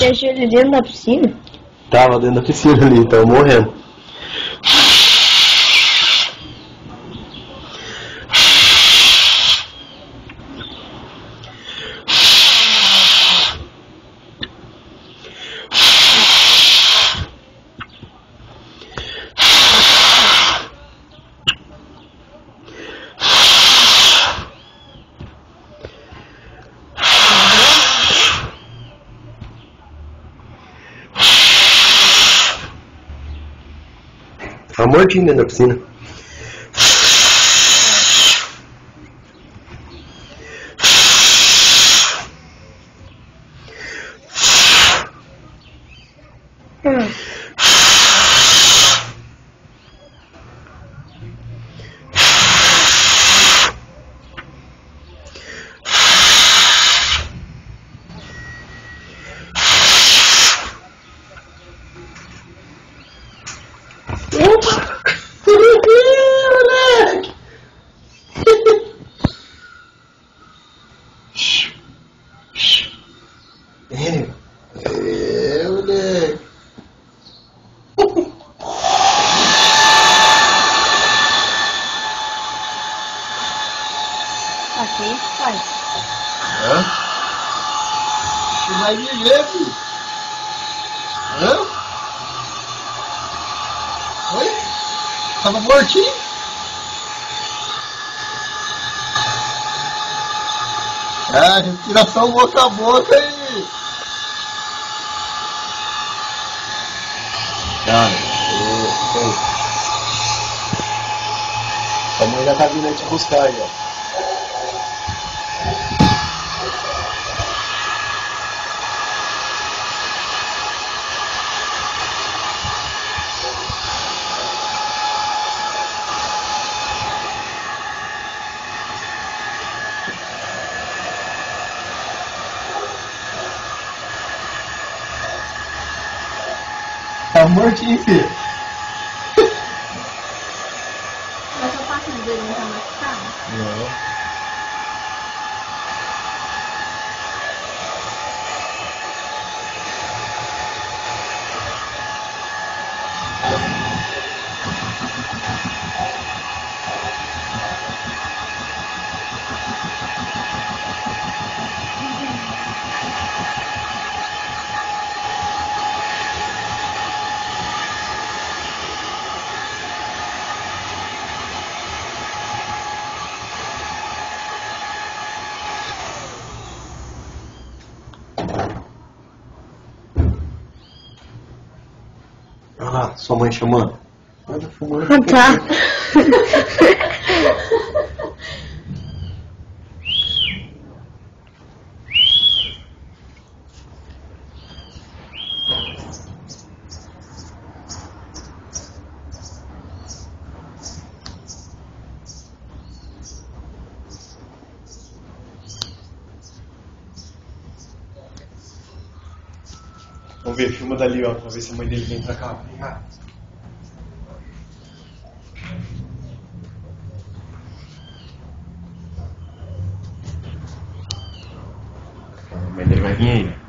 Deixou ele dentro da piscina? Tava dentro da piscina ali, tava morrendo. Tava mortinho dentro da piscina. Hum. Opa! moleque! Henry. É, moleque. Aqui, vai. Hã? Vai viver, filho. Hã? Oi? Tava mortinho? Ah, respiração boca a boca aí. Ô, ô. Sua mãe já tá vindo aí te buscar aí, ó. 没进去。我个，有。Lá, sua mãe chamando. Olha, fumando. Ah, tá. Vamos ver, filma dali, ó, pra ver se a mãe dele vem pra cá. Vem cá. A mãe dele vai vir aí.